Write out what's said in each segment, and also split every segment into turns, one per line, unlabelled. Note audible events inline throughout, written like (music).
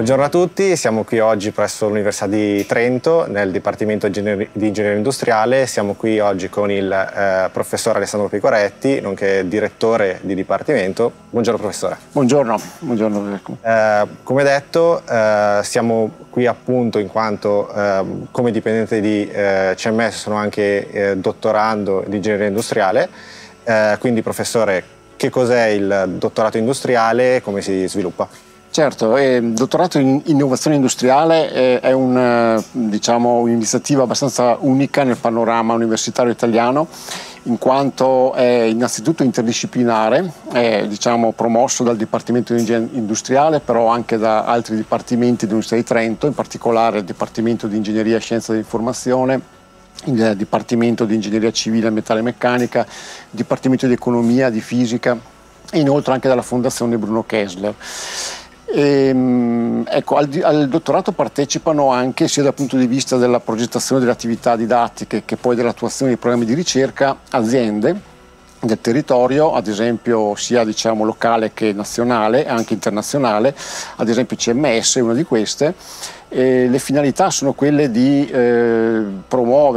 Buongiorno a tutti, siamo qui oggi presso l'Università di Trento nel Dipartimento di Ingegneria Industriale. Siamo qui oggi con il eh, professor Alessandro Picoretti, nonché direttore di Dipartimento. Buongiorno professore.
Buongiorno. Buongiorno.
Eh, come detto, eh, siamo qui appunto in quanto ehm, come dipendente di eh, CMS sono anche eh, dottorando di Ingegneria Industriale. Eh, quindi professore, che cos'è il dottorato industriale e come si sviluppa?
Certo, eh, dottorato in innovazione industriale eh, è un, eh, diciamo, un'iniziativa abbastanza unica nel panorama universitario italiano in quanto è innanzitutto interdisciplinare, è diciamo, promosso dal Dipartimento di Ingegneria Industriale, però anche da altri dipartimenti dell'Università di Trento, in particolare il Dipartimento di Ingegneria e Scienza dell'Informazione, il Dipartimento di Ingegneria Civile e Meccanica, il Dipartimento di Economia, di Fisica e inoltre anche dalla Fondazione Bruno Kessler. E, ehm, ecco, al, al, dottorato partecipano anche sia dal punto di vista della progettazione delle attività didattiche che poi dell'attuazione dei programmi di ricerca aziende del territorio, ad esempio sia diciamo, locale che nazionale, anche internazionale, ad esempio CMS è una di queste. E le finalità sono quelle di eh,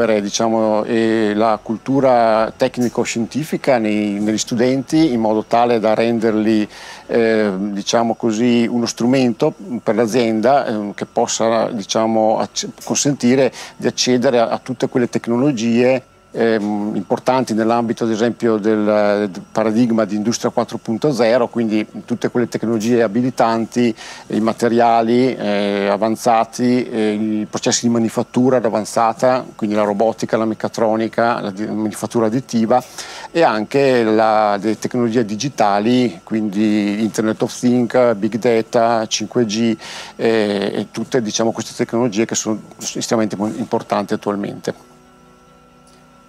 promuovere diciamo, eh, la cultura tecnico-scientifica negli studenti in modo tale da renderli eh, diciamo così, uno strumento per l'azienda eh, che possa diciamo, consentire di accedere a, a tutte quelle tecnologie ehm, importanti nell'ambito ad esempio del, paradigma di industria 4.0, quindi tutte quelle tecnologie abilitanti, i materiali eh, avanzati, eh, i processi di manifattura avanzata, quindi la robotica, la meccatronica, la, la manifattura additiva e anche la, le tecnologie digitali, quindi Internet of Things, Big Data, 5G eh, e tutte diciamo, queste tecnologie che sono estremamente importanti attualmente.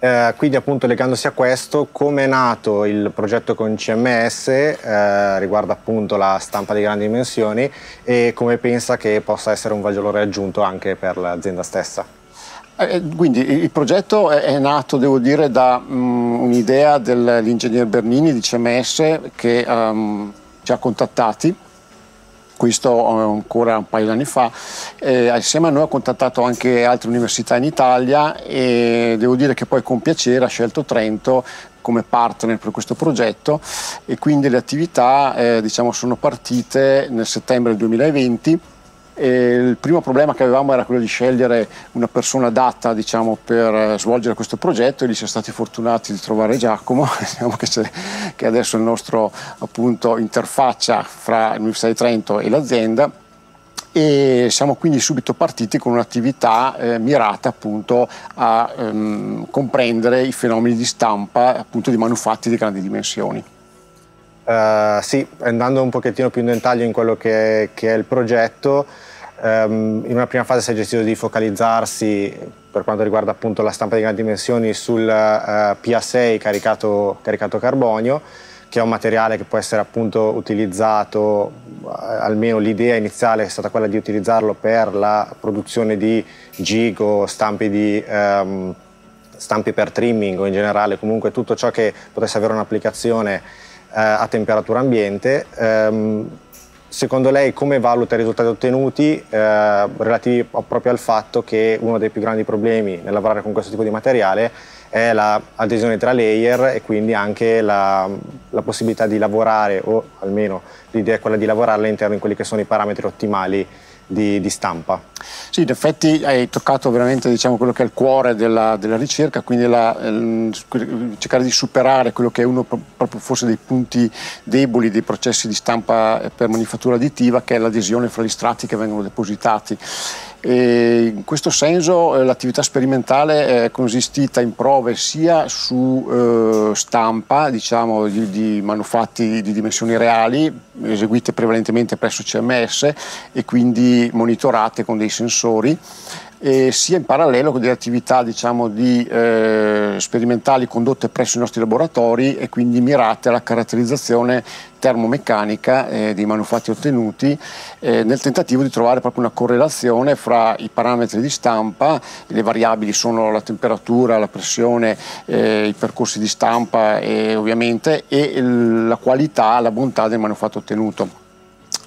Eh, quindi appunto legandosi a questo, come è nato il progetto con CMS eh, riguardo appunto la stampa di grandi dimensioni e come pensa che possa essere un valore aggiunto anche per l'azienda stessa?
Eh, quindi il progetto è nato, devo dire, da um, un'idea dell'ingegner Bernini di CMS che um, ci ha contattati questo ancora un paio di anni fa. Eh, assieme a noi ha contattato anche altre università in Italia e devo dire che poi con piacere ha scelto Trento come partner per questo progetto e quindi le attività eh, diciamo, sono partite nel settembre 2020 il primo problema che avevamo era quello di scegliere una persona adatta diciamo, per svolgere questo progetto e lì siamo stati fortunati di trovare Giacomo, (laughs) diciamo che, che, adesso è il nostro appunto, interfaccia fra l'Università di Trento e l'azienda e siamo quindi subito partiti con un'attività eh, mirata appunto a ehm, comprendere i fenomeni di stampa appunto di manufatti di grandi dimensioni.
Uh, sì, andando un pochettino più in dettaglio in quello che, che è il progetto, um, in una prima fase si è deciso di focalizzarsi per quanto riguarda appunto la stampa di grandi dimensioni sul uh, eh, PA6 caricato, caricato, carbonio, che è un materiale che può essere appunto utilizzato, uh, almeno l'idea iniziale è stata quella di utilizzarlo per la produzione di gig o stampi di... Um, stampi per trimming o in generale comunque tutto ciò che potesse avere un'applicazione eh, a temperatura ambiente. Ehm, secondo lei come valuta i risultati ottenuti eh, relativi proprio al fatto che uno dei più grandi problemi nel lavorare con questo tipo di materiale è l'adesione tra layer e quindi anche la, la, possibilità di lavorare, o almeno l'idea è quella di lavorare all'interno di quelli che sono i parametri ottimali di, di, stampa.
Sì, in effetti hai toccato veramente diciamo, quello che è il cuore della, della ricerca, quindi la, eh, cercare di superare quello che è uno proprio forse dei punti deboli dei processi di stampa per manifattura additiva, che è l'adesione fra gli strati che vengono depositati. E in questo senso eh, l'attività sperimentale è consistita in prove sia su eh, stampa diciamo, di, di, manufatti di dimensioni reali, eseguite prevalentemente presso CMS e quindi monitorate con dei sensori, e sia in parallelo con delle attività diciamo, di, eh, sperimentali condotte presso i nostri laboratori e quindi mirate alla caratterizzazione termomeccanica eh, dei manufatti ottenuti eh, nel tentativo di trovare proprio una correlazione fra i parametri di stampa, le variabili sono la temperatura, la pressione, eh, i percorsi di stampa ovviamente e la qualità, la bontà del manufatto ottenuto.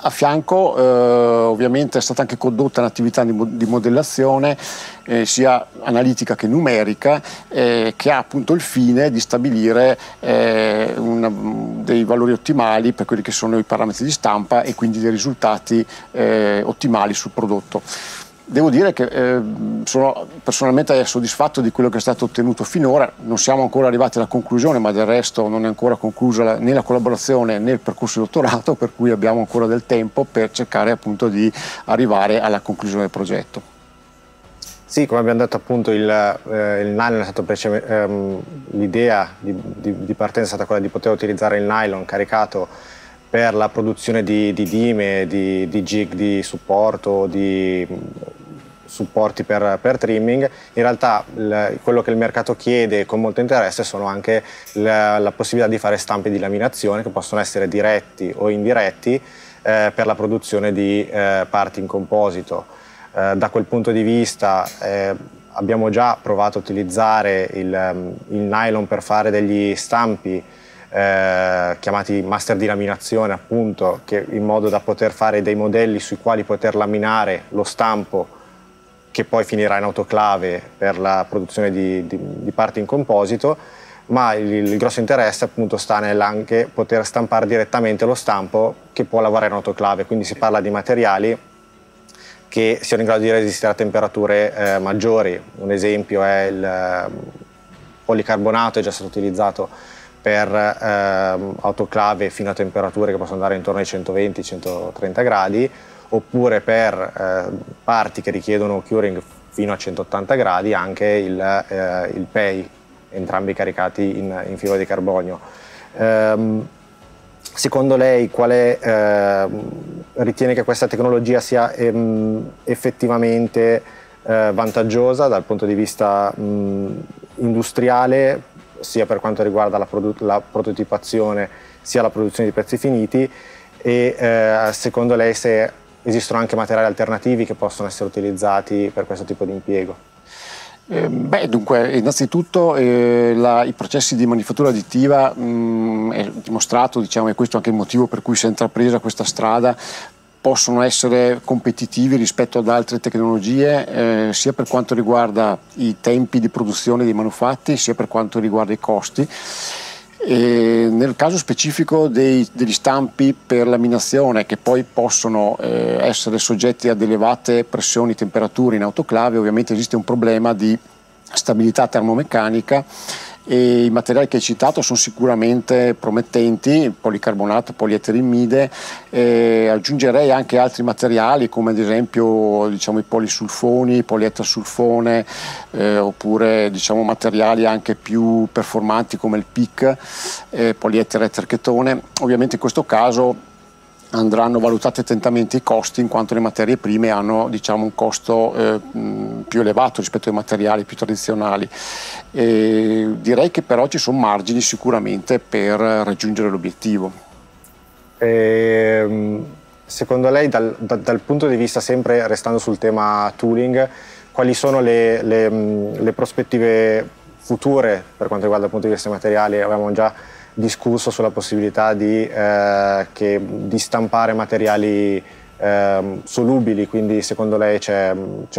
A fianco eh, ovviamente è stata anche condotta un'attività di, di, modellazione eh, sia analitica che numerica eh, che ha appunto il fine di stabilire eh, una, dei valori ottimali per quelli che sono i parametri di stampa e quindi dei risultati eh, ottimali sul prodotto. Devo dire che eh, sono personalmente soddisfatto di quello che è stato ottenuto finora, non siamo ancora arrivati alla conclusione, ma del resto non è ancora conclusa la, né la collaborazione né il percorso di dottorato, per cui abbiamo ancora del tempo per cercare appunto di arrivare alla conclusione del progetto.
Sì, come abbiamo detto appunto il, eh, il nylon è stato ehm, l'idea di, di, di partenza è stata quella di poter utilizzare il nylon caricato per la produzione di, di dime, di, di jig di supporto, di supporti per, per, trimming, in realtà il, quello che il mercato chiede con molto interesse sono anche la, la, possibilità di fare stampi di laminazione che possono essere diretti o indiretti eh, per la produzione di eh, parti in composito. Eh, da quel punto di vista eh, abbiamo già provato a utilizzare il, il nylon per fare degli stampi eh, chiamati master di laminazione appunto, che, in modo da poter fare dei modelli sui quali poter laminare lo stampo che poi finirà in autoclave per la produzione di, di, di parti in composito, ma il, il, grosso interesse appunto sta nell'anche poter stampare direttamente lo stampo che può lavorare in autoclave, quindi si parla di materiali che siano in grado di resistere a temperature eh, maggiori. Un esempio è il eh, policarbonato, è già stato utilizzato per eh, autoclave fino a temperature che possono andare intorno ai 120-130 gradi oppure per eh, parti che richiedono curing fino a 180 gradi anche il, eh, il PEI, entrambi caricati in, in fibra di carbonio. Ehm, secondo lei quale ehm, ritiene che questa tecnologia sia ehm, effettivamente eh, vantaggiosa dal punto di vista mh, industriale sia per quanto riguarda la, la prototipazione sia la produzione di pezzi finiti e eh, secondo lei se esistono anche materiali alternativi che possono essere utilizzati per questo tipo di impiego?
Eh, beh, dunque, innanzitutto eh, la, i processi di manifattura additiva mh, mm, è dimostrato, diciamo, e questo è anche il motivo per cui si è intrapresa questa strada, possono essere competitivi rispetto ad altre tecnologie, eh, sia per quanto riguarda i tempi di produzione dei manufatti, sia per quanto riguarda i costi. E nel caso specifico dei, degli stampi per laminazione che poi possono eh, essere soggetti ad elevate pressioni e temperature in autoclave, ovviamente esiste un problema di stabilità termomeccanica e i materiali che hai citato sono sicuramente promettenti, policarbonato, polieterimide, eh, aggiungerei anche altri materiali come ad esempio diciamo, i polisulfoni, polietrasulfone eh, oppure diciamo, materiali anche più performanti come il PIC, eh, polietere terchetone. Ovviamente in questo caso andranno valutati attentamente i costi in quanto le materie prime hanno diciamo, un costo eh, più elevato rispetto ai materiali più tradizionali. E direi che però ci sono margini sicuramente per raggiungere l'obiettivo.
Ehm, secondo lei dal, da, dal, punto di vista sempre restando sul tema tooling, quali sono le, le, le prospettive future per quanto riguarda il punto di vista materiali? Avevamo già discusso sulla possibilità di, eh, che, di stampare materiali eh, solubili, quindi secondo lei c'è,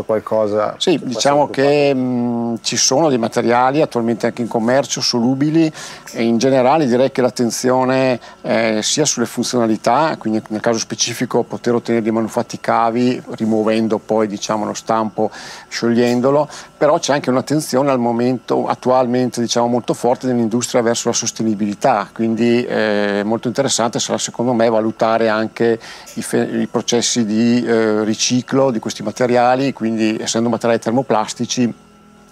qualcosa?
Sì, diciamo che mh, ci sono dei materiali attualmente anche in commercio solubili e in generale direi che l'attenzione eh, sia sulle funzionalità, quindi nel caso specifico poter ottenere dei manufatti cavi rimuovendo poi diciamo, lo stampo, sciogliendolo, però c'è anche un'attenzione al momento attualmente diciamo, molto forte nell'industria verso la sostenibilità, quindi eh, molto interessante sarà secondo me valutare anche i, i processi di eh, riciclo di questi materiali, quindi essendo materiali termoplastici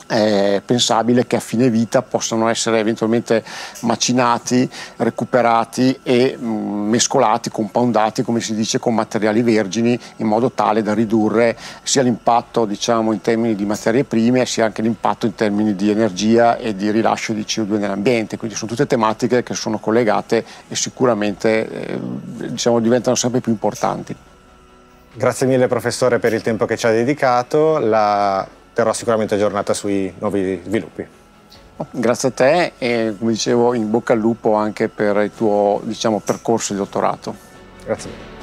è pensabile che a fine vita possano essere eventualmente macinati, recuperati e mm, mescolati, compoundati, come si dice, con materiali vergini in modo tale da ridurre sia l'impatto diciamo, in termini di materie prime sia anche l'impatto in termini di energia e di rilascio di CO2 nell'ambiente. Quindi sono tutte tematiche che sono collegate e sicuramente eh, diciamo, diventano sempre più importanti.
Grazie mille professore per il tempo che ci ha dedicato, la terrò sicuramente aggiornata sui nuovi sviluppi.
Grazie a te e come dicevo in bocca al lupo anche per il tuo diciamo, percorso di dottorato.
Grazie.